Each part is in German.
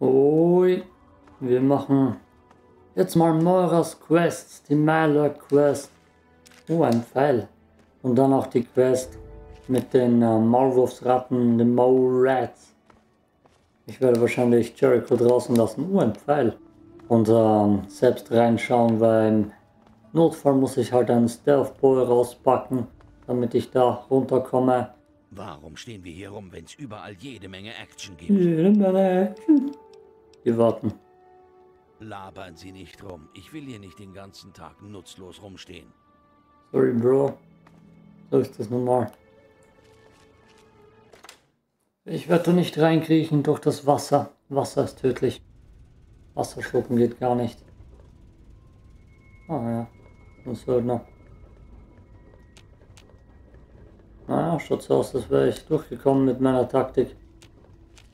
Ui, wir machen jetzt mal Moiras Quest, die Myler Quest. Oh, ein Pfeil. Und dann auch die Quest mit den äh, Maulwurfsratten, den Mole-Rats. Ich werde wahrscheinlich Jericho draußen lassen. Oh, ein Pfeil. Und ähm, selbst reinschauen, weil im Notfall muss ich halt einen Stealth Boy rauspacken, damit ich da runterkomme. Warum stehen wir hier rum, wenn es überall jede Menge Action gibt? Jede Menge Action. Wir warten. Labern Sie nicht rum. Ich will hier nicht den ganzen Tag nutzlos rumstehen. Sorry, Bro. So ist das nun mal. Ich werde nicht reinkriechen durch das Wasser. Wasser ist tödlich. Wasserschlucken geht gar nicht. Ah ja, ein Söldner. Naja, schaut so aus, als wäre ich durchgekommen mit meiner Taktik.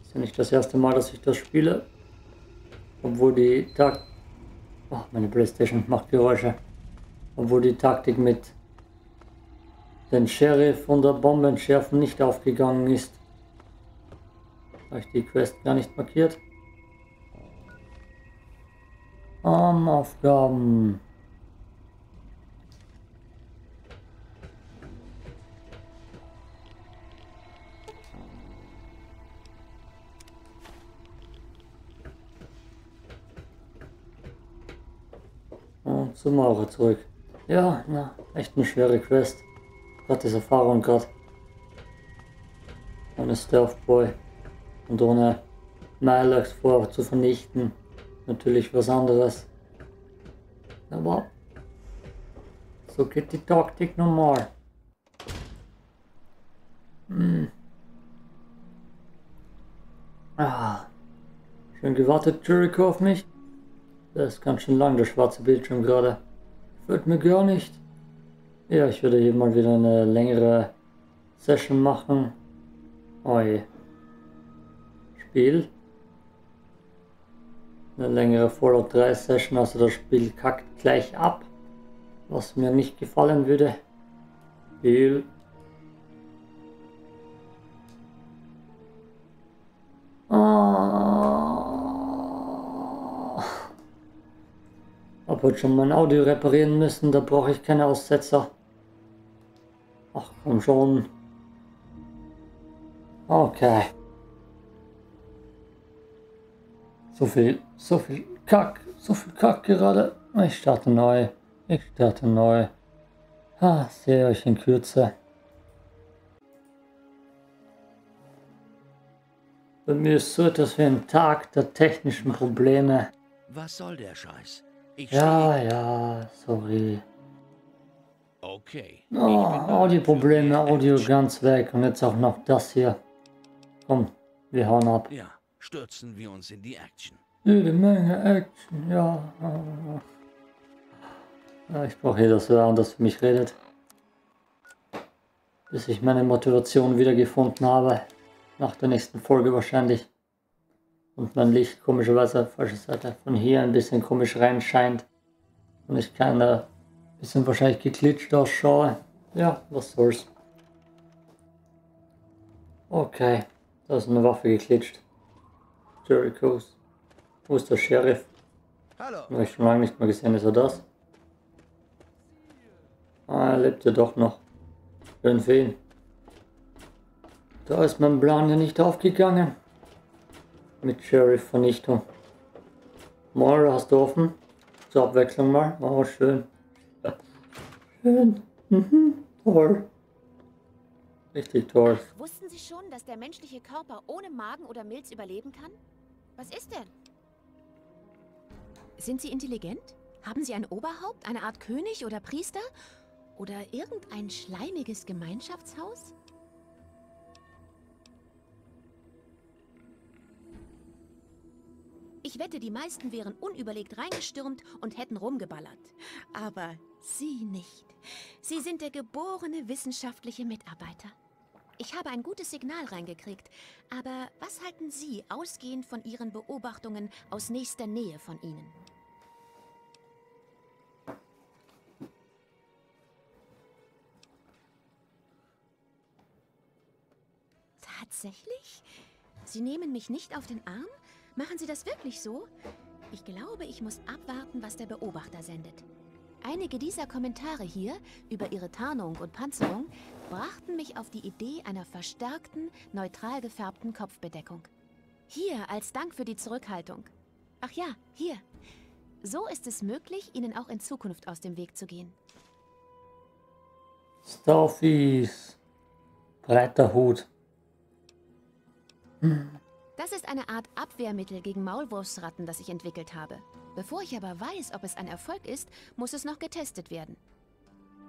Ist ja nicht das erste Mal, dass ich das spiele. Obwohl die Taktik... Oh, meine Playstation macht Geräusche. Obwohl die Taktik mit den Sheriff und der Bombenschärfen nicht aufgegangen ist. Habe ich die Quest gar nicht markiert? Armaufgaben. Zum Maurer zurück. Ja, na, echt eine schwere Quest. Gottes Erfahrung gerade. Ohne Stealth Boy und ohne Milox vor zu vernichten. Natürlich was anderes. Aber so geht die Taktik normal. Hm. Ah. Schön gewartet, Jericho, auf mich. Das ist ganz schön lang, der schwarze Bildschirm gerade. Gefällt mir gar nicht. Ja, ich würde hier mal wieder eine längere Session machen. Oi. Spiel. Eine längere Fallout 3 Session, also das Spiel kackt gleich ab. Was mir nicht gefallen würde. Spiel. Hab heute schon mein Audio reparieren müssen, da brauche ich keine Aussetzer. Ach komm schon. Okay. So viel, so viel Kack, so viel Kack gerade. Ich starte neu. Ich starte neu. Ah, sehe euch in Kürze. Bei mir ist so etwas wie ein Tag der technischen Probleme. Was soll der Scheiß? Ich Ja, ja, sorry. Okay. Oh, Audioprobleme, Audio ganz weg und jetzt auch noch das hier. Komm, wir hauen ab. Ja, stürzen wir uns in die Action. Jede Menge Action, ja. ja ich brauche hier das Hören, das für mich redet. Bis ich meine Motivation wiedergefunden habe. Nach der nächsten Folge wahrscheinlich. Und mein Licht komischerweise, falsche Seite, von hier ein bisschen komisch reinscheint. Und ich kann ein bisschen wahrscheinlich geklitscht ausschaue. Ja, was soll's. Okay, da ist eine Waffe geklitscht. Jericho's. Wo ist der Sheriff? Hallo. Habe ich schon lange nicht mehr gesehen. Ist er das? Ah, er lebt ja doch noch. Schön für ihn. Da ist mein Plan ja nicht aufgegangen. Mit Sheriff-Vernichtung. Moira hast du offen? Zur Abwechslung mal. Oh, schön. Schön. Mhm. Toll. Richtig toll. Wussten Sie schon, dass der menschliche Körper ohne Magen oder Milz überleben kann? Was ist denn? Sind Sie intelligent? Haben Sie ein Oberhaupt, eine Art König oder Priester? Oder irgendein schleimiges Gemeinschaftshaus? Ich wette, die meisten wären unüberlegt reingestürmt und hätten rumgeballert. Aber Sie nicht. Sie sind der geborene wissenschaftliche Mitarbeiter. Ich habe ein gutes Signal reingekriegt. Aber was halten Sie ausgehend von Ihren Beobachtungen aus nächster Nähe von Ihnen? Tatsächlich? Sie nehmen mich nicht auf den Arm? Machen Sie das wirklich so? Ich glaube, ich muss abwarten, was der Beobachter sendet. Einige dieser Kommentare hier über ihre Tarnung und Panzerung brachten mich auf die Idee einer verstärkten, neutral gefärbten Kopfbedeckung. Hier als Dank für die Zurückhaltung. Ach ja, hier. So ist es möglich, Ihnen auch in Zukunft aus dem Weg zu gehen. Starfies. Breiter Hut. Das ist eine Art Abwehrmittel gegen Maulwurfsratten, das ich entwickelt habe. Bevor ich aber weiß, ob es ein Erfolg ist, muss es noch getestet werden.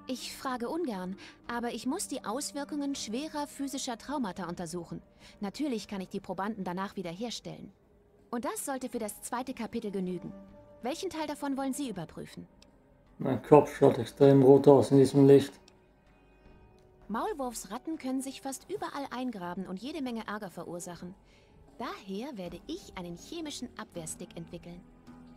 Ich frage ungern, aber ich muss die Auswirkungen schwerer physischer Traumata untersuchen. Natürlich kann ich die Probanden danach wiederherstellen. Und das sollte für das zweite Kapitel genügen. Welchen Teil davon wollen Sie überprüfen? Mein Kopf schaut extrem rot aus in diesem Licht. Maulwurfsratten können sich fast überall eingraben und jede Menge Ärger verursachen. Daher werde ich einen chemischen Abwehrstick entwickeln.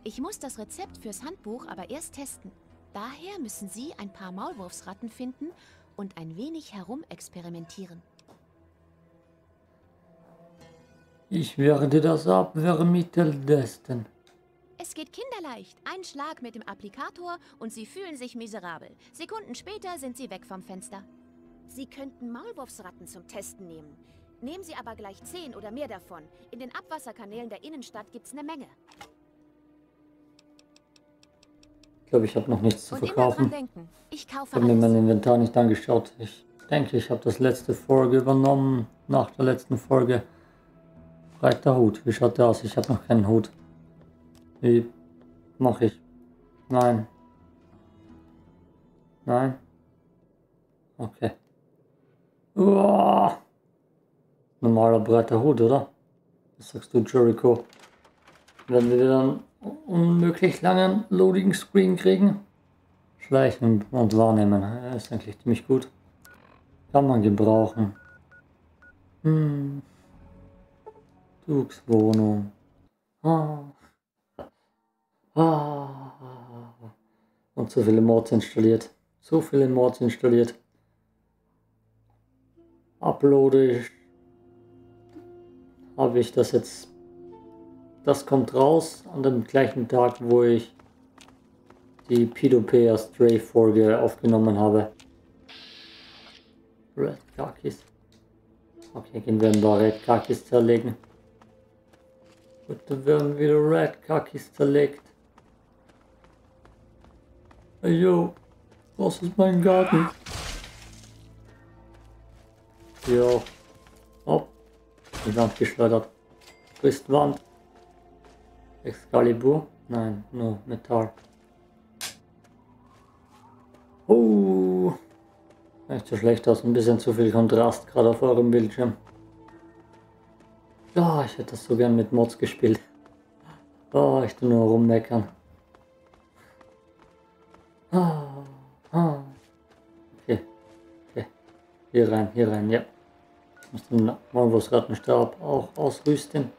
Ich muss das Rezept fürs Handbuch aber erst testen. Daher müssen Sie ein paar Maulwurfsratten finden und ein wenig herumexperimentieren. Ich werde das Abwehrmittel testen. Es geht kinderleicht. Ein Schlag mit dem Applikator und Sie fühlen sich miserabel. Sekunden später sind Sie weg vom Fenster. Sie könnten Maulwurfsratten zum Testen nehmen. Nehmen Sie aber gleich zehn oder mehr davon. In den Abwasserkanälen der Innenstadt gibt's eine Menge. Ich glaube, ich habe noch nichts zu verkaufen. Ich kaufe habe mir mein. Inventar nicht angeschaut. Ich denke, ich habe das letzte Folge übernommen. Nach der letzten Folge. Breiter Hut. Wie schaut der aus? Ich habe noch keinen Hut. Wie mache ich? Nein. Nein. Okay. Uah. Normaler breiter Hut, oder? Was sagst du, Jericho? Werden wir einen unmöglich langen Loading Screen kriegen? Schleichen und wahrnehmen. Ja, ist eigentlich ziemlich gut. Kann man gebrauchen. Hm. Dukes Wohnung. Ah. Ah. Und so viele Mods installiert. So viele Mods installiert. Uploade. Habe ich das jetzt. Das kommt raus an dem gleichen Tag, wo ich die P2P Stray Folge aufgenommen habe. Red Kakis. Okay, gehen wir ein paar Red Kakis zerlegen. Gut, dann werden wieder Red Kakis zerlegt. Hey yo, was ist mein Garten? Jo. Hopp. Die Wand geschleudert. Frisst Wand. Excalibur? Nein, nur Metall. Oh. Nicht so schlecht aus, ein bisschen zu viel Kontrast gerade auf eurem Bildschirm. Ja, ich hätte das so gern mit Mods gespielt. Oh, ich tu nur rummeckern. Ah, ah. Okay, okay. Hier rein, hier rein, ja. Ich muss den Maulwurfsrattenstab auch ausrüsten.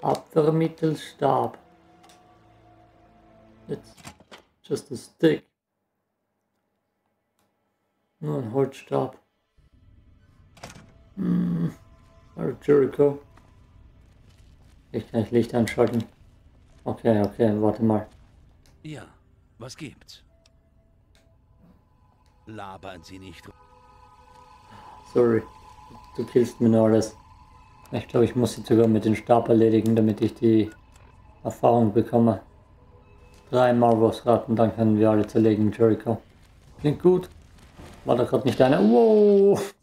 Abwehrmittelstab. It's just a stick. Nur ein Holzstab. Hm. Jericho. Ich kann nicht Licht einschalten. Okay, okay, warte mal. Ja, was gibt's? Labern Sie nicht. Sorry. Du killst mir nur alles. Ich glaube, ich muss sie sogar mit dem Stab erledigen, damit ich die Erfahrung bekomme. Drei Marvels-Ratten, dann können wir alle zerlegen, Jericho. Klingt gut. War da gerade nicht einer? Wow!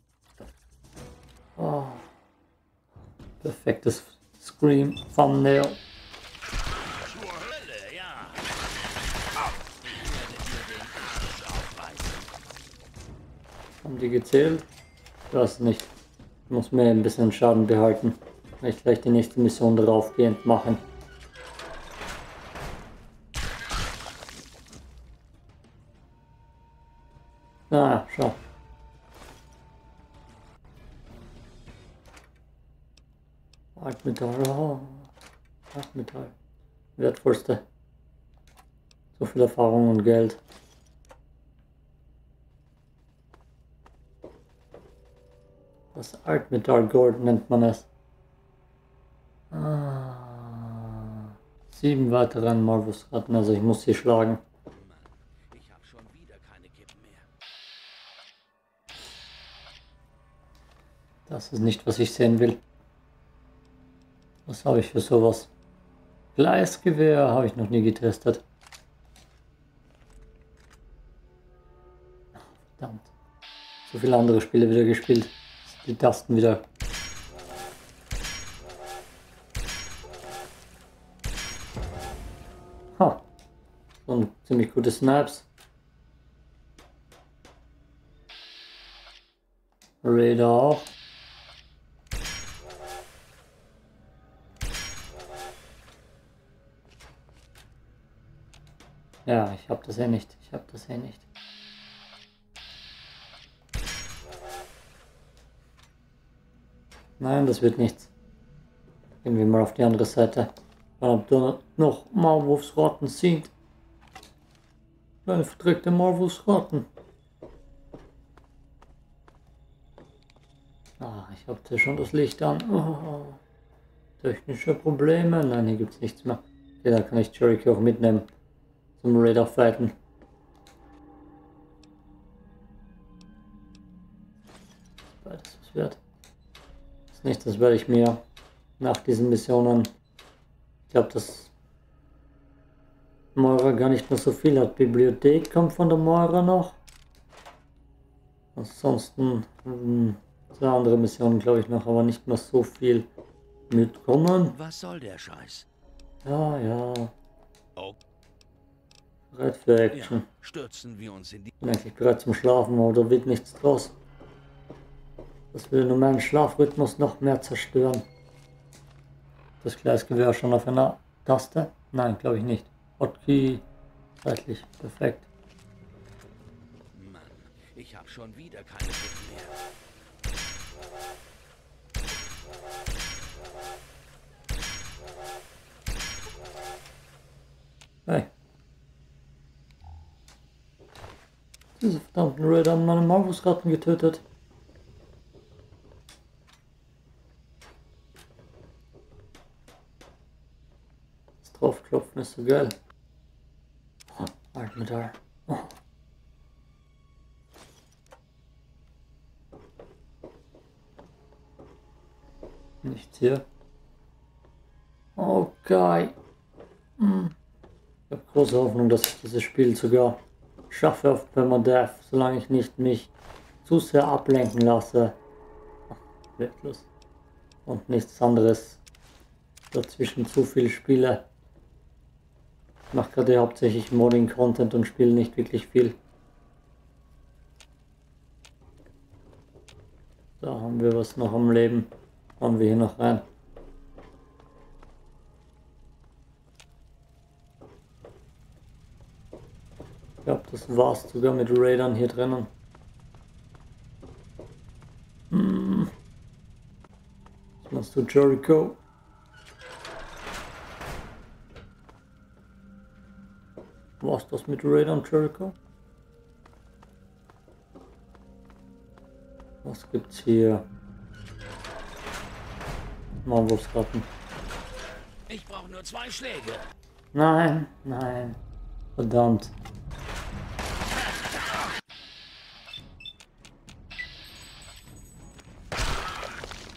Oh. Perfektes Scream Thumbnail. Haben die gezählt? Weiß nicht. Ich muss mir ein bisschen Schaden behalten. Vielleicht gleich die nächste Mission daraufgehend machen. Ah, schau. Altmetall, oh. Altmetall. Wertvollste. So viel Erfahrung und Geld. Das Altmetall Gold nennt man es. Ah. sieben weiteren Malvus-Ratten, also ich muss sie schlagen. Das ist nicht, was ich sehen will. Was habe ich für sowas? Gleisgewehr habe ich noch nie getestet. Verdammt. So viele andere Spiele wieder gespielt. Die Tasten wieder. Ha. Ein ziemlich gute Snaps. Radar auch. Ja, ich hab das eh nicht. Ich hab das eh nicht. Nein, das wird nichts. Gehen wir mal auf die andere Seite. Weil ob da noch Maulwurfsratten sind. Kleine verdreckte Maulwurfsratten. Ah, ich hab da schon das Licht an. Oh, technische Probleme. Nein, hier gibt's nichts mehr. Okay, da kann ich Jericho auch mitnehmen. Zum Radar fighten. Beides was wert. Nicht, das werde ich mir nach diesen Missionen. Ich glaube, dass Moira gar nicht mehr so viel hat. Bibliothek kommt von der Moira noch. Ansonsten hm, zwei andere Missionen, glaube ich, noch, aber nicht mehr so viel mitkommen. Was soll der Scheiß? Ja, ja. Oh, Bereit für ja, Action. stürzen wir uns in die... Bin eigentlich bereit zum Schlafen, aber da wird nichts draus. Das will nur meinen Schlafrhythmus noch mehr zerstören. Das Gleisgewehr schon auf einer Taste? Nein, glaube ich nicht. Hotkey, seitlich, perfekt. Mann, ich habe schon wieder keine Kippen mehr. Hey. Diese verdammten Raider haben meine Maulwurfsratten getötet. Draufklopfen ist so geil. Oh, Altmetall. Oh. Nichts hier. Okay. Hm. Ich habe große Hoffnung, dass ich dieses Spiel sogar schaffe auf Permadeath, solange ich nicht mich zu sehr ablenken lasse. Wertlos. Und nichts anderes dazwischen zu viel spiele. Mache gerade hauptsächlich Modding-Content und spiele nicht wirklich viel. Da haben wir was noch am Leben. Hauen wir hier noch rein. Ich glaube, das war's sogar mit Raidern hier drinnen. Hm. Was machst du, Jericho? Das mit Raidern, Jericho? Was gibt's hier? Maulwurfsratten. Ich brauche nur zwei Schläge. Nein, nein. Verdammt.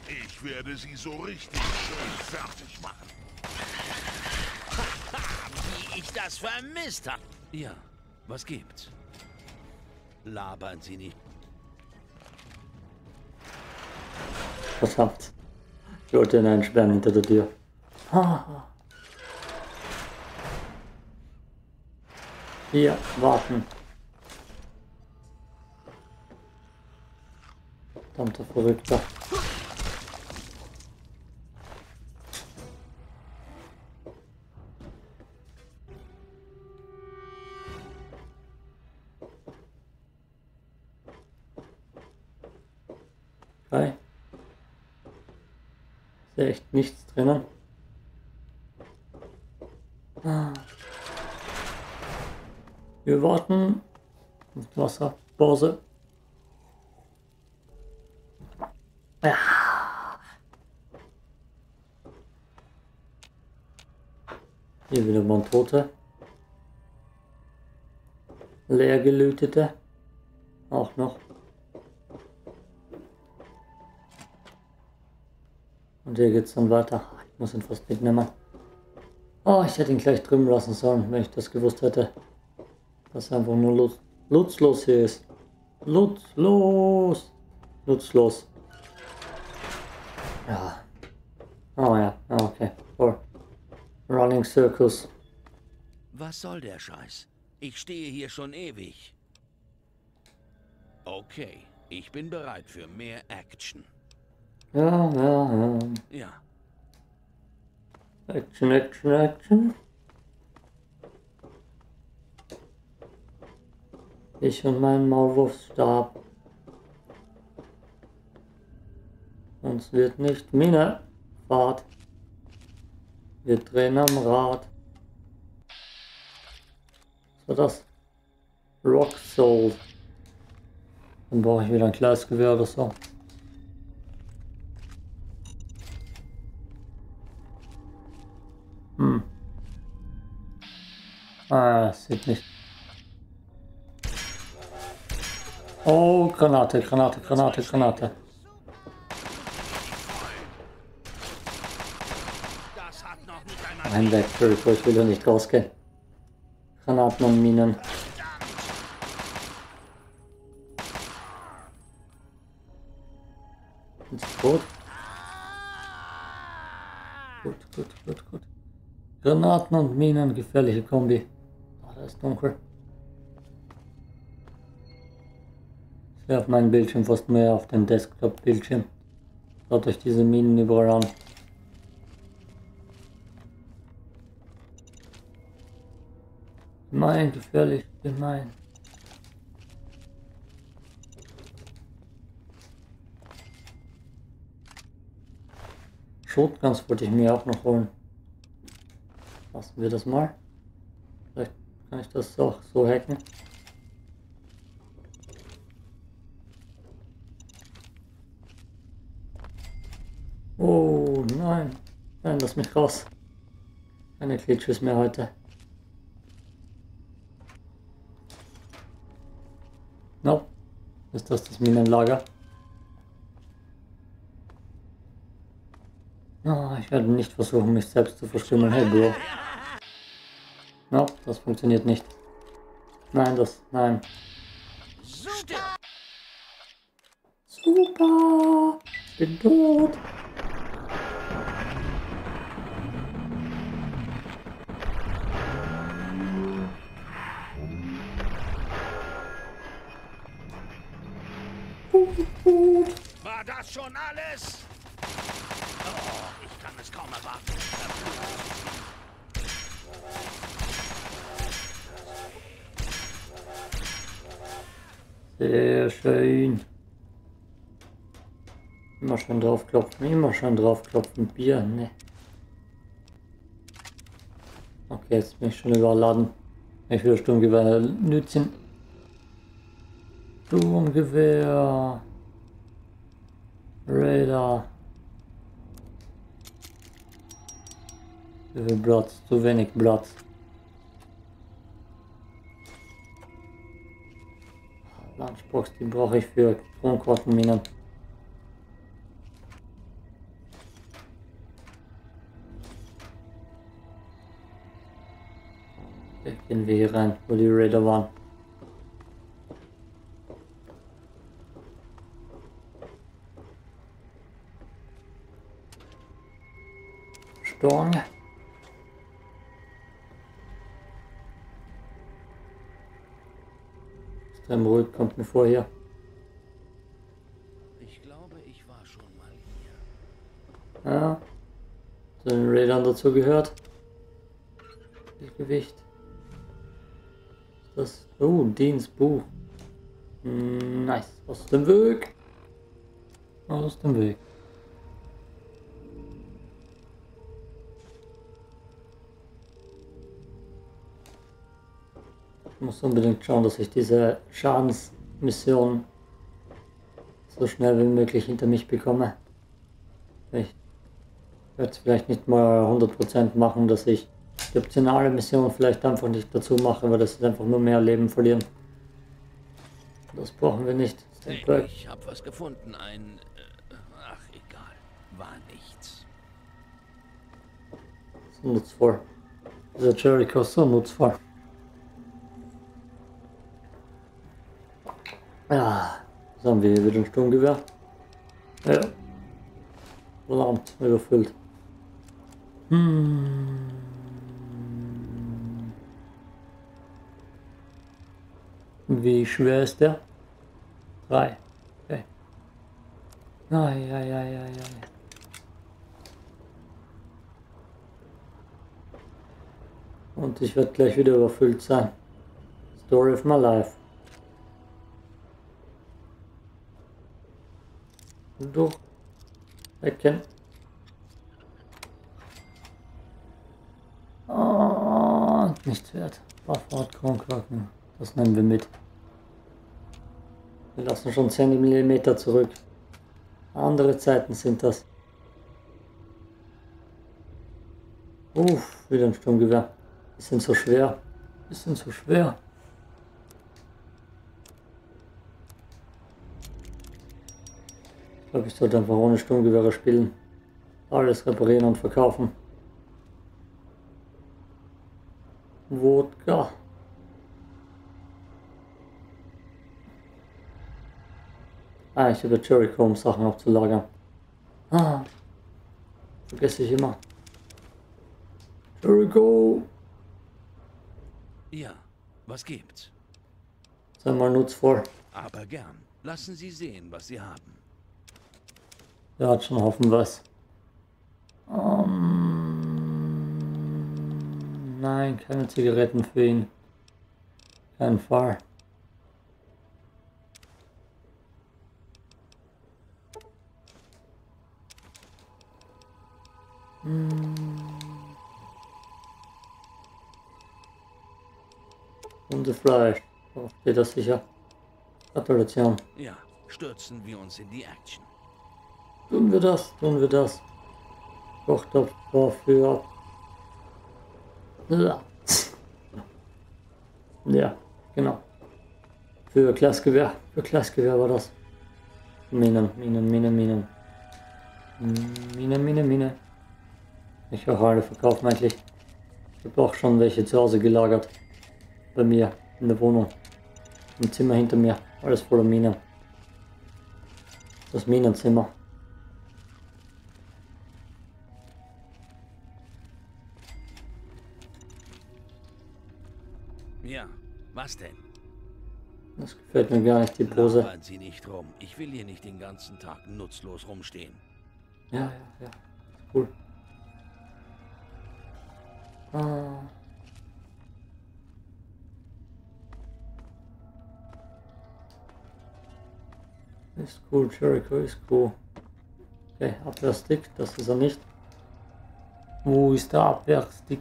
Ich werde sie so richtig schön fertig machen. Wie ich das vermisst habe. Ja, was gibt's? Labern Sie nicht. Verdammt. Ich wollte ihn einsperren hinter der Tür. Hier, warten. Verdammter Verrückter. Drinnen. Wir warten. Mit Wasser. Pause. Ja. Hier wieder mal ein Tote. Leer. Auch noch. Und hier geht's dann weiter. Ich muss ihn fast mitnehmen. Oh, ich hätte ihn gleich drüben lassen sollen, wenn ich das gewusst hätte. Dass er einfach nur lutz, lutzlos hier ist. Lutzlos. Nutzlos. Ja. Oh ja, ah, okay. Voll. Running Circus. Was soll der Scheiß? Ich stehe hier schon ewig. Okay, ich bin bereit für mehr Action. Ja, ja, ja. Ja, Action, Action, Action. Ich und mein Maulwurfstab. Uns wird nicht Mine. Fahrt. Wir drehen am Rad. War das? Rock Soul. Dann brauche ich wieder ein Gleisgewehr oder so. Ah, sieht nicht. Oh, Granate, Granate, Granate, Granate. Ein weg, Jericho, ich will ja nicht rausgehen. Granaten und Minen. Ist tot? Gut, gut, gut, gut. Granaten und Minen, gefährliche Kombi. Ist dunkel. Ich sehe auf meinem Bildschirm fast mehr auf dem Desktop-Bildschirm. Schaut euch diese Minen überall an. Gemein, gefährlich, gemein. Shotguns wollte ich mir auch noch holen. Lassen wir das mal. Kann ich das auch so hacken. Oh nein. Nein, lass mich raus. Keine Klitschis mehr heute. No. Ist das das Minenlager? Ah, ich werde nicht versuchen, mich selbst zu verstümmeln. Hey, Bro. No, das funktioniert nicht. Nein, das, nein. Stirb! Super! Ich bin tot! War das schon alles? Oh, ich kann es kaum erwarten. Sehr schön. Immer schön draufklopfen, immer schön draufklopfen. Bier, ne. Okay, jetzt bin ich schon überladen. Ich will Sturmgewehr nützen. Sturmgewehr. Radar. Zu viel Platz, zu wenig Platz. Lunchbox, die brauche ich für Kronkorkenminen. Okay, gehen wir hier rein, wo die Raider waren. Storm. Ruhig, kommt mir vor hier. Ich glaube, ich war schon mal hier. Ja. Zu den Raidern dazu gehört. Viel Gewicht. Das. Oh, Deans Buch. Hm, Nice. Aus dem Weg. Aus dem Weg. Muss unbedingt schauen, dass ich diese Schadensmission so schnell wie möglich hinter mich bekomme. Ich werde es vielleicht nicht mal 100% machen, dass ich die optionale Mission vielleicht einfach nicht dazu machen, weil das ist einfach nur mehr Leben verlieren. Das brauchen wir nicht. Hey, ich habe was gefunden. Ein. Äh, ach, egal. War nichts. So nutzvoll. Dieser Jericho ist so nutzvoll. Ja, was haben wir hier wieder ein Sturmgewehr? Ja. Verdammt, überfüllt. Hm. Wie schwer ist der? Drei. Okay. Ai, ai, ai, ai, ai. Und ich werde gleich wieder überfüllt sein. Story of my life. Du. Erkennen. Oh, nichts wert. Bufford, Kronkorken. Das nehmen wir mit. Wir lassen schon 10 mm zurück. Andere Zeiten sind das. Uff, wieder ein Sturmgewehr. Die sind so schwer. Die sind so schwer. Ich glaube, ich sollte einfach ohne Sturmgewehre spielen. Alles reparieren und verkaufen. Wodka. Ah, ich habe Jericho, um Sachen abzulagern. Ah, vergesse ich immer. Jericho. Ja, was gibt's? Sei mal nutzvoll. Aber gern. Lassen Sie sehen, was Sie haben. Der hat schon Haufen was. Ähm, nein, keine Zigaretten für ihn. Kein Fall. Hundefleisch. Oh, steht das sicher. Gratulation. Ja, stürzen wir uns in die Action. Tun wir das, tun wir das. Kochtopf dafür. Ja. ja, genau. Für Klassgewehr, für Klassgewehr war das. Minen, Minen, Minen, Minen. Mine, Mine, Mine. Ich auch alle verkaufen eigentlich. Ich habe auch schon welche zu Hause gelagert. Bei mir, in der Wohnung. Im Zimmer hinter mir. Alles voller Minen. Das Minenzimmer. Das gefällt mir gar nicht, die Pose. Sie nicht rum. Ich will hier nicht den ganzen Tag nutzlos rumstehen. Ja, ja, ja. Cool. Ah. Ist cool, Jericho ist cool. Okay, Abwehrstick, das ist er nicht. Wo ist der Abwehrstick?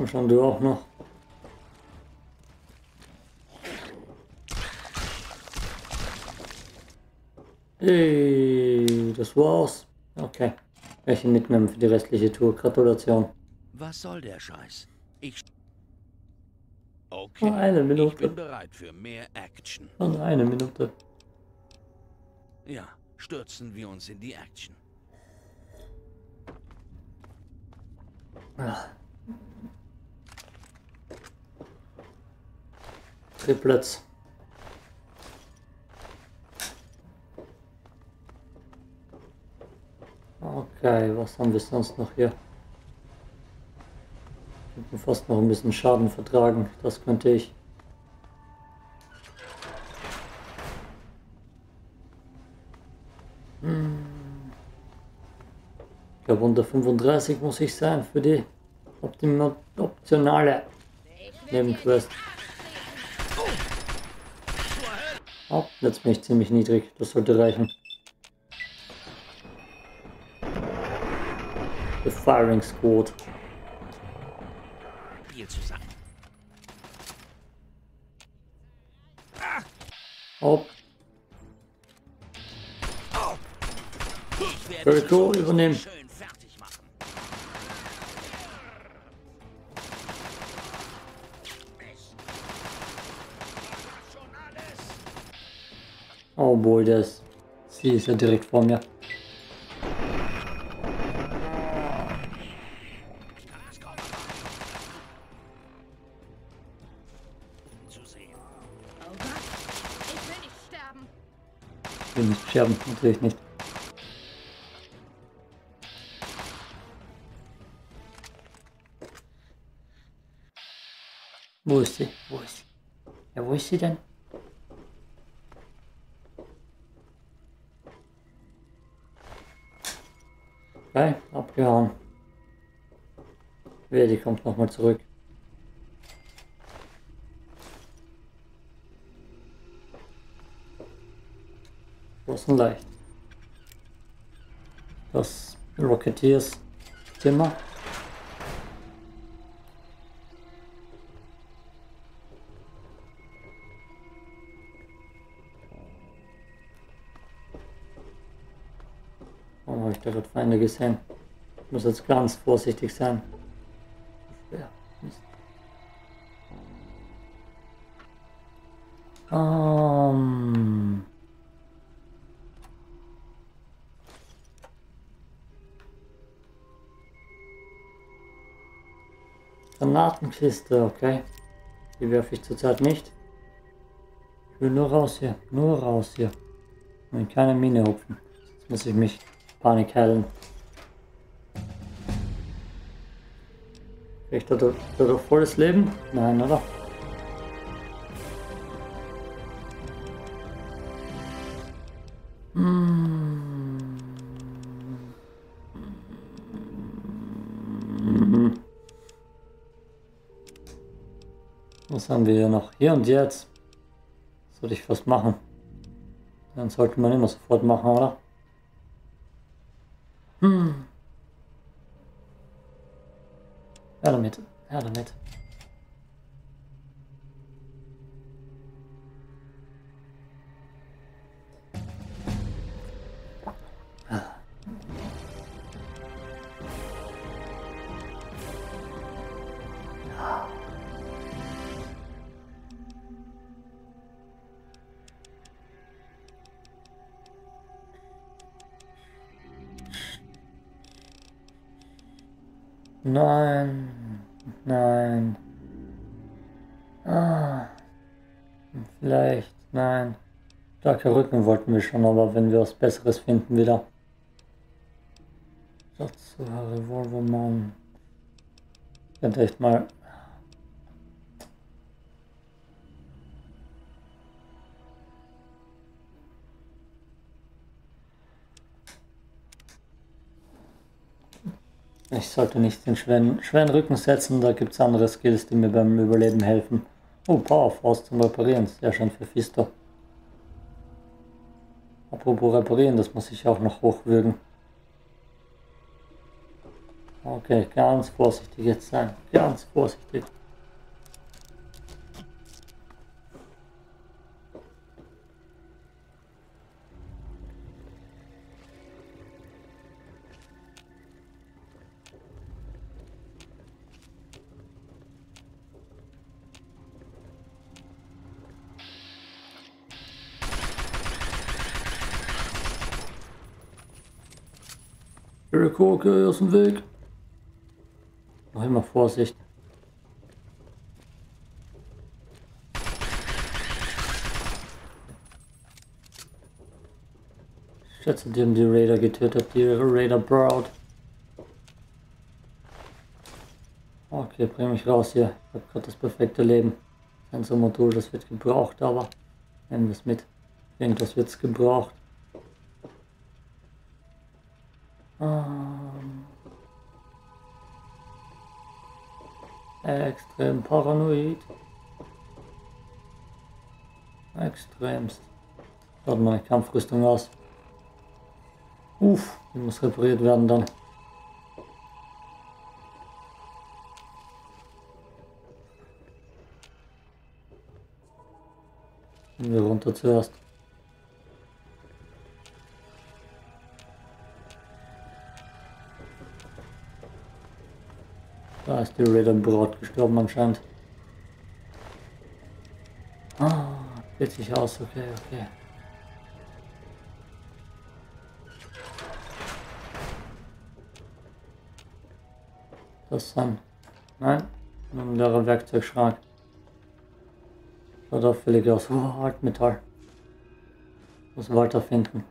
Komm schon, du auch noch. Hey, das war's. Okay. Ich ihn mitnehmen für die restliche Tour. Gratulation. Was soll der Scheiß? Ich. Nur Okay. eine Ich Minute. bin bereit für mehr Action. Nur eine Minute. Ja, stürzen wir uns in die Action. Ah. Triplets. Okay, was haben wir sonst noch hier? Könnten fast noch ein bisschen Schaden vertragen. Das könnte ich. Ich glaube unter 35 muss ich sein für die optima optionale Nebenquest. Oh, jetzt bin ich ziemlich niedrig. Das sollte reichen. The Firing Squad. Spiel zusammen. Hopp. Jericho, dich übernehmen. Oh boy, das. Sie ist ja direkt vor mir. Ich will nicht sterben, natürlich nicht. Wo ist sie? Wo ist sie? Ja, wo ist sie denn? Okay, abgehauen. Wer, die kommt nochmal zurück. Groß und leicht. Das Rocketeers Zimmer. Oh, ich da gerade Feinde gesehen? Ich muss jetzt ganz vorsichtig sein. Schwer. Mist. Ähm. Granatenkiste, okay. Die werfe ich zurzeit nicht. Ich will nur raus hier. Nur raus hier. Und in keine Mine hupfen. Jetzt muss ich mich Panik heilen. Krieg ich dadurch, dadurch volles Leben? Nein, oder? Was haben wir hier noch? Hier und jetzt. Sollte ich was machen? Dann sollte man immer sofort machen, oder? Hm. Ja damit. Ja damit. Nein. Nein. Ah. Vielleicht. Nein. Starker Rücken wollten wir schon, aber wenn wir was Besseres finden wieder. Dazu Revolvermann. Könnte echt mal. Ich sollte nicht den schweren, schweren Rücken setzen, da gibt es andere Skills, die mir beim Überleben helfen. Oh, Powerfaust zum Reparieren, sehr schön für Fisto. Apropos reparieren, das muss ich auch noch hochwürgen. Okay, ganz vorsichtig jetzt sein, ganz vorsichtig. Jericho, okay, aus dem Weg. Noch immer Vorsicht. Ich schätze, die haben die Raider getötet, die Raider Broad. Okay, bring mich raus hier. Ich habe gerade das perfekte Leben. Ein Modul, das wird gebraucht, aber nehmen wir es mit. Irgendwas wird es gebraucht. Ähm, extrem paranoid. Extremst. Schaut meine Kampfrüstung aus. Uff, die muss repariert werden dann. Gehen wir runter zuerst. Da ist die Raider Brot gestorben anscheinend. Ah, geht sich aus, okay, okay. Das dann. Nein, ein leerer Werkzeugschrank. Schaut auffällig aus. Oh, Altmetall. Muss weiter finden.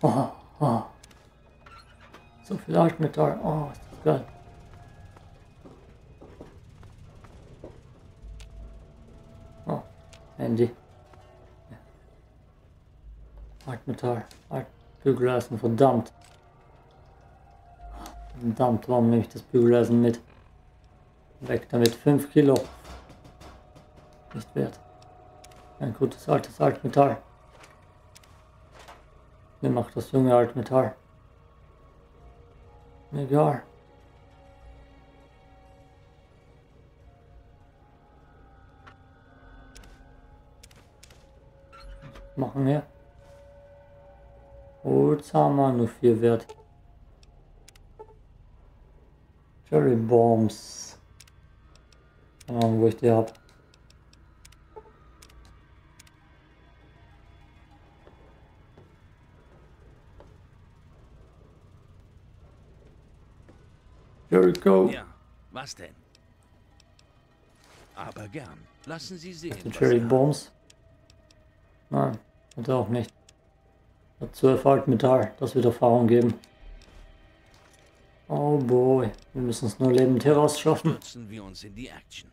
Oh. So viel Altmetall. Oh, ist das geil. Oh, Handy. Altmetall. Altbügeleisen, verdammt. Verdammt, warum nehme ich das Bügeleisen mit? Weg damit, 5 Kilo. Nicht wert. Ein gutes altes Altmetall. Mir macht das junge Altmetall. Egal. Machen wir. Jetzt haben wir nur 4 Wert. Cherry Bombs. Keine Ahnung, wo ich die hab. Jericho. Ja, was denn? Aber gern. Lassen Sie sehen. Die Cherry. Bombs. Nein, hat er auch nicht. Hat 12 Altmetall, das wird Erfahrung geben. Oh boy, wir müssen es nur lebend herausschaffen. Stürzen wir uns in die Action.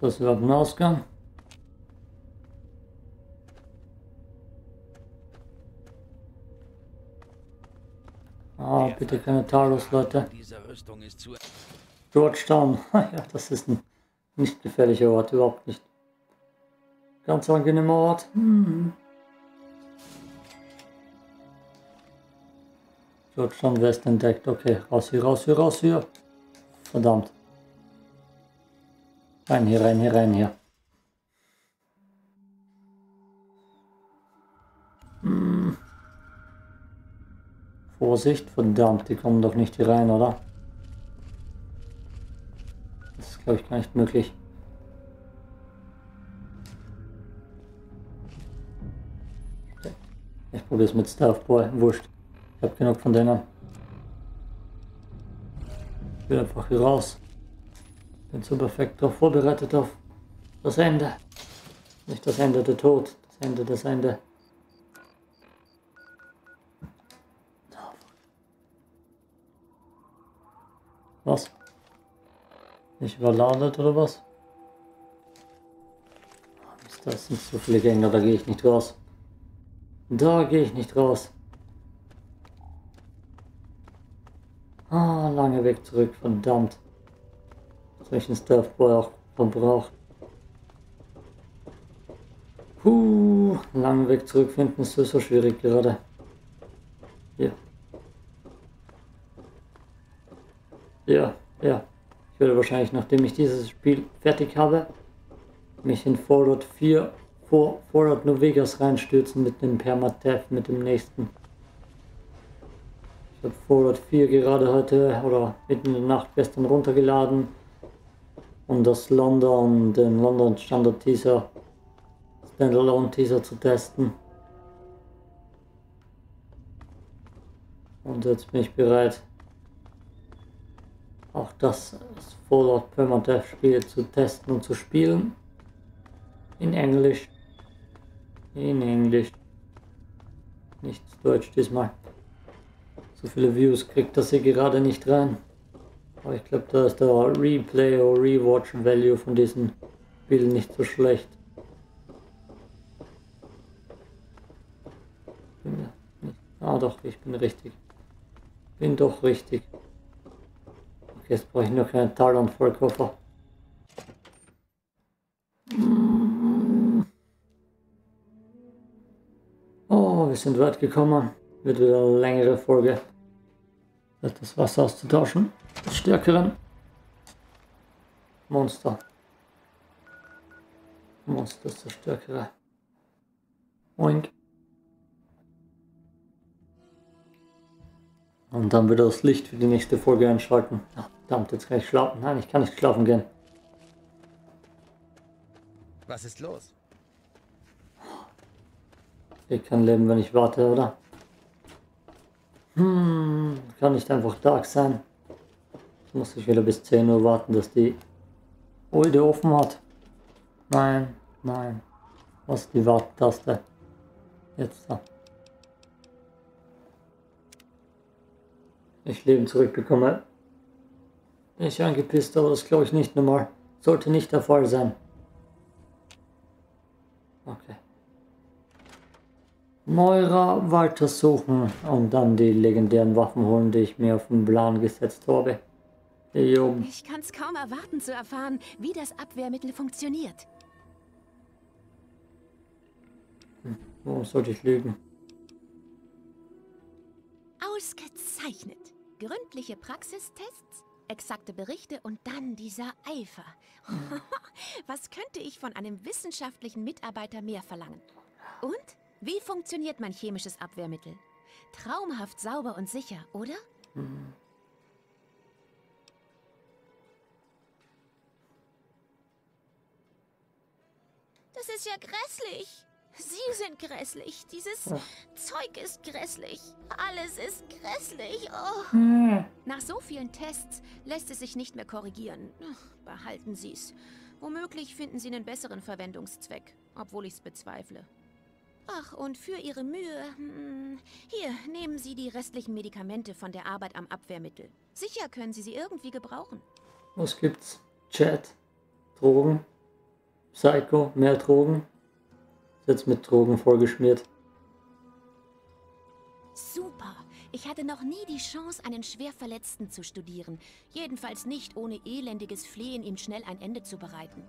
Das überhaupt ein Ausgang. Ah, Der bitte keine Talos, Leute. Georgetown. ja, das ist ein nicht gefährlicher Ort, überhaupt nicht. Ganz angenehmer Ort. Hm. Georgetown West entdeckt. Okay, raus hier, raus hier, raus hier. Verdammt. Rein hier, rein hier, rein hier. Hm. Vorsicht, verdammt, die kommen doch nicht hier rein, oder? Das ist, glaube ich, gar nicht möglich. Ich probiere es mit Stealth Boy. Wurscht. Ich habe genug von denen. Ich will einfach hier raus. Bin so perfekt darauf vorbereitet auf das Ende. Nicht das Ende der Tod, das Ende das Ende. Was? Nicht überladet oder was? Das sind zu viele Gänge, da gehe ich nicht raus. Da gehe ich nicht raus. Ah, lange Weg zurück, verdammt. Solchen Stuff Boy auch verbraucht. Puh, langen Weg zurückfinden ist so, so schwierig gerade. Hier. Ja, ja. Ich werde wahrscheinlich, nachdem ich dieses Spiel fertig habe, mich in Fallout 4 vor Fallout New Vegas reinstürzen mit dem Permadeath, mit dem nächsten. Ich habe Fallout 4 gerade heute oder mitten in der Nacht gestern runtergeladen, um das London, den London Standard Teaser, Standalone Teaser zu testen. Und jetzt bin ich bereit, auch das Fallout Permadeath Spiel zu testen und zu spielen. In Englisch. In Englisch. Nichts Deutsch diesmal. So viele Views kriegt das hier gerade nicht rein. Aber ich glaube, da ist der Replay oder Rewatch Value von diesem Spiel nicht so schlecht. Ah doch, ich bin richtig. Bin doch richtig. Okay, jetzt brauche ich nur keinen Talon-Vollkoffer. Oh, wir sind weit gekommen. Wird wieder eine längere Folge. Das Wasser auszutauschen. Das stärkeren Monster. Monster ist der stärkere. Oink. Und dann wieder das Licht für die nächste Folge einschalten. Ach, verdammt, jetzt kann ich schlafen. Nein, ich kann nicht schlafen gehen. Was ist los? Ich kann leben, wenn ich warte, oder? Hm, kann nicht einfach Tag sein. Jetzt muss ich wieder bis 10 Uhr warten, dass die Oide offen hat. Nein, nein. Was ist die Warttaste? Jetzt da. Ich Leben zurückbekomme. Bin ich angepisst, aber das glaube ich nicht normal. Sollte nicht der Fall sein. Okay. Moira weiter suchen und dann die legendären Waffen holen, die ich mir auf den Plan gesetzt habe. Oben. Ich kann es kaum erwarten zu erfahren, wie das Abwehrmittel funktioniert. Warum sollte ich lügen? Ausgezeichnet. Gründliche Praxistests, exakte Berichte und dann dieser Eifer. Was könnte ich von einem wissenschaftlichen Mitarbeiter mehr verlangen? Und? Wie funktioniert mein chemisches Abwehrmittel? Traumhaft sauber und sicher, oder? Das ist ja grässlich. Sie sind grässlich. Dieses Zeug ist grässlich. Alles ist grässlich. Oh. Nach so vielen Tests lässt es sich nicht mehr korrigieren. Ach, Behalten Sie es. Womöglich finden Sie einen besseren Verwendungszweck, obwohl ich es bezweifle. Ach, und für Ihre Mühe, hm, hier, nehmen Sie die restlichen Medikamente von der Arbeit am Abwehrmittel. Sicher können Sie sie irgendwie gebrauchen. Was gibt's? Chat? Drogen? Psycho? Mehr Drogen? Jetzt mit Drogen vollgeschmiert. Super. Ich hatte noch nie die Chance, einen Schwerverletzten zu studieren. Jedenfalls nicht ohne elendiges Flehen, ihm schnell ein Ende zu bereiten.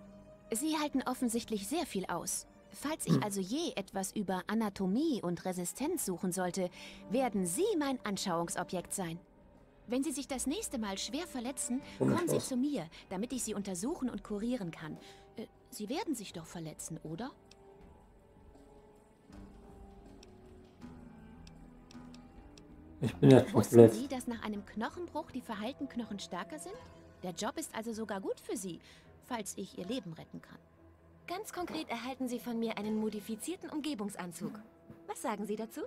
Sie halten offensichtlich sehr viel aus. Falls ich also je etwas über Anatomie und Resistenz suchen sollte, werden Sie mein Anschauungsobjekt sein. Wenn Sie sich das nächste Mal schwer verletzen, Komisch kommen Sie zu mir, damit ich Sie untersuchen und kurieren kann. Äh, Sie werden sich doch verletzen, oder? Ich bin jetzt schon Wussten. Sie, dass nach einem Knochenbruch die verheilten Knochen stärker sind? Der Job ist also sogar gut für Sie, falls ich Ihr Leben retten kann. Ganz konkret erhalten Sie von mir einen modifizierten Umgebungsanzug. Was sagen Sie dazu?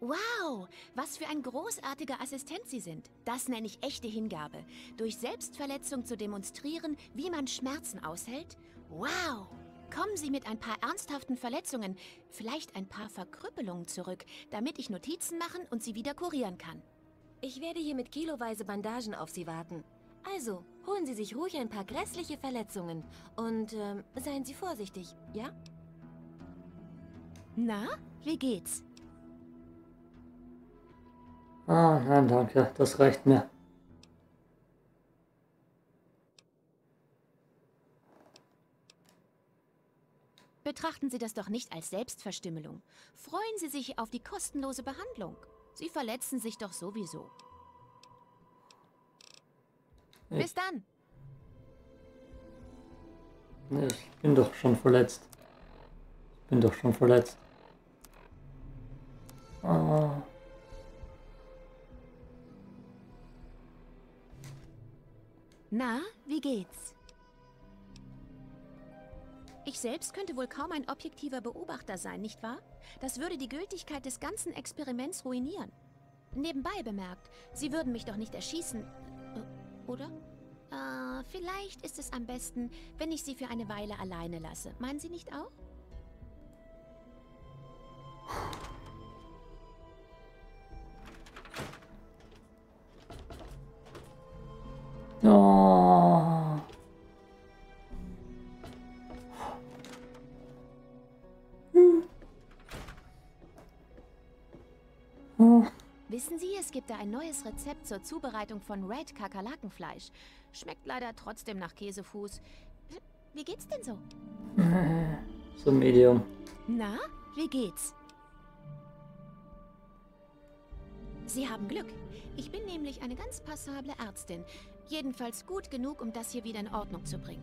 Wow, was für ein großartiger Assistent Sie sind. Das nenne ich echte Hingabe. Durch Selbstverletzung zu demonstrieren, wie man Schmerzen aushält? Wow! Kommen Sie mit ein paar ernsthaften Verletzungen, vielleicht ein paar Verkrüppelungen zurück, damit ich Notizen machen und sie wieder kurieren kann. Ich werde hier mit kiloweise Bandagen auf Sie warten. Also, holen Sie sich ruhig ein paar grässliche Verletzungen. Und ähm, seien Sie vorsichtig, ja? Na, wie geht's? Ah, nein, danke. Das reicht mir. Betrachten Sie das doch nicht als Selbstverstümmelung. Freuen Sie sich auf die kostenlose Behandlung. Sie verletzen sich doch sowieso. Bis dann. Ich bin doch schon verletzt. Ich bin doch schon verletzt. Ah, Na, wie geht's? Ich selbst könnte wohl kaum ein objektiver Beobachter sein, nicht wahr? Das würde die Gültigkeit des ganzen Experiments ruinieren. Nebenbei bemerkt, Sie würden mich doch nicht erschießen, oder? Äh, vielleicht ist es am besten, wenn ich Sie für eine Weile alleine lasse. Meinen Sie nicht auch? Oh. Hm. Oh. Wissen Sie, es gibt da ein neues Rezept zur Zubereitung von Red Kakerlakenfleisch. Schmeckt leider trotzdem nach Käsefuß. Wie geht's denn so? So Medium. Na, wie geht's? Sie haben Glück. Ich bin nämlich eine ganz passable Ärztin. Jedenfalls gut genug, um das hier wieder in Ordnung zu bringen.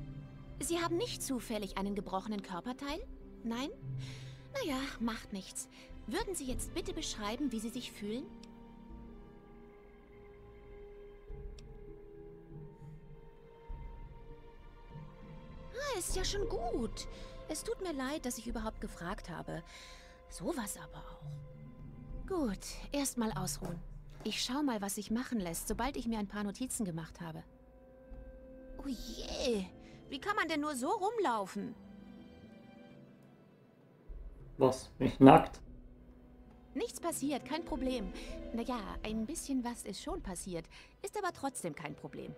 Sie haben nicht zufällig einen gebrochenen Körperteil? Nein? Naja, macht nichts. Würden Sie jetzt bitte beschreiben, wie Sie sich fühlen? Ist ja schon gut. Es tut mir leid, dass ich überhaupt gefragt habe. Sowas aber auch. Gut, erstmal ausruhen. Ich schau mal, was sich machen lässt, sobald ich mir ein paar Notizen gemacht habe. Oh je, wie kann man denn nur so rumlaufen? Was? Bin ich nackt? Nichts passiert, kein Problem. Naja, ein bisschen was ist schon passiert, ist aber trotzdem kein Problem.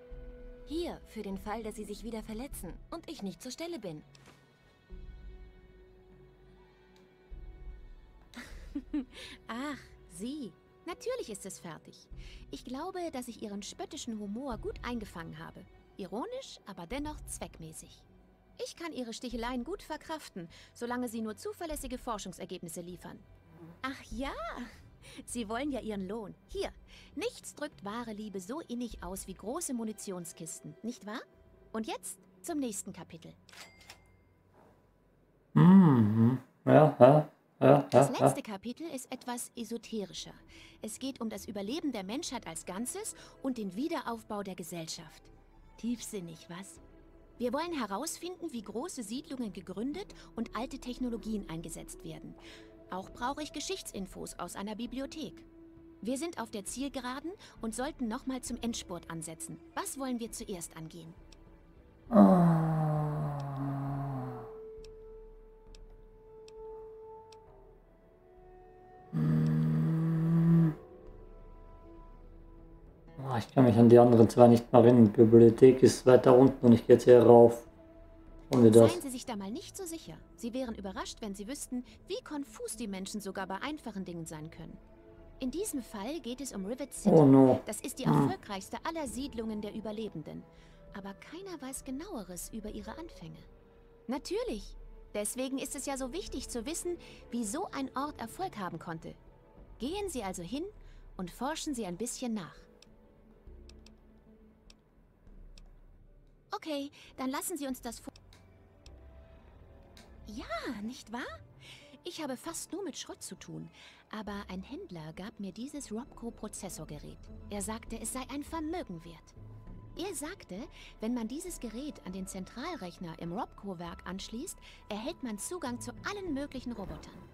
Hier, für den Fall, dass Sie sich wieder verletzen und ich nicht zur Stelle bin. Ach, Sie. Natürlich ist es fertig. Ich glaube, dass ich Ihren spöttischen Humor gut eingefangen habe. Ironisch, aber dennoch zweckmäßig. Ich kann Ihre Sticheleien gut verkraften, solange Sie nur zuverlässige Forschungsergebnisse liefern. Ach ja, Sie wollen ja Ihren Lohn. Hier, nichts drückt wahre Liebe so innig aus wie große Munitionskisten, nicht wahr? Und jetzt zum nächsten Kapitel. Mhm. Ja, ja, ja, Das letzte Kapitel ist etwas esoterischer. Es geht um das Überleben der Menschheit als Ganzes und den Wiederaufbau der Gesellschaft. Tiefsinnig, was? Wir wollen herausfinden, wie große Siedlungen gegründet und alte Technologien eingesetzt werden. Auch brauche ich Geschichtsinfos aus einer Bibliothek. Wir sind auf der Zielgeraden und sollten nochmal zum Endspurt ansetzen. Was wollen wir zuerst angehen? Ah, Ich kann mich an die anderen zwei nicht mehr erinnern. Die Bibliothek ist weiter unten und ich gehe jetzt hier rauf. Ohne das. Seien Sie sich da mal nicht so sicher. Sie wären überrascht, wenn Sie wüssten, wie konfus die Menschen sogar bei einfachen Dingen sein können. In diesem Fall geht es um Rivet City. Oh no. Das ist die Hm. erfolgreichste aller Siedlungen der Überlebenden. Aber keiner weiß genaueres über ihre Anfänge. Natürlich. Deswegen ist es ja so wichtig zu wissen, wie so ein Ort Erfolg haben konnte. Gehen Sie also hin und forschen Sie ein bisschen nach. Okay, dann lassen Sie uns das vor... Ja, nicht wahr? Ich habe fast nur mit Schrott zu tun. Aber ein Händler gab mir dieses Robco-Prozessorgerät. Er sagte, es sei ein Vermögen wert. Er sagte, wenn man dieses Gerät an den Zentralrechner im Robco-Werk anschließt, erhält man Zugang zu allen möglichen Robotern.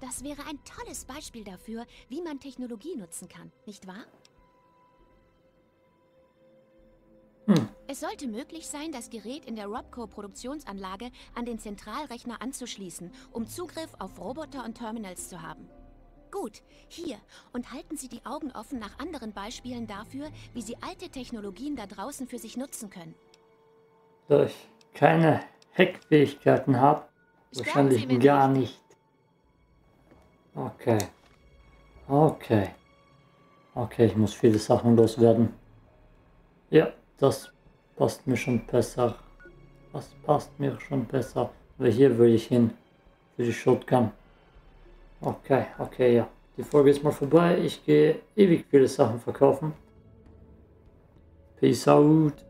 Das wäre ein tolles Beispiel dafür, wie man Technologie nutzen kann, nicht wahr? Es sollte möglich sein, das Gerät in der Robco-Produktionsanlage an den Zentralrechner anzuschließen, um Zugriff auf Roboter und Terminals zu haben. Gut, hier. Und halten Sie die Augen offen nach anderen Beispielen dafür, wie Sie alte Technologien da draußen für sich nutzen können. Da ich keine Hackfähigkeiten habe, wahrscheinlich gar nicht. nicht. Okay. Okay. Okay, ich muss viele Sachen loswerden. Ja, das passt mir schon besser. Das passt mir schon besser. Aber hier will ich hin. Für die Shotgun. Okay, okay, ja. Die Folge ist mal vorbei. Ich gehe ewig viele Sachen verkaufen. Peace out.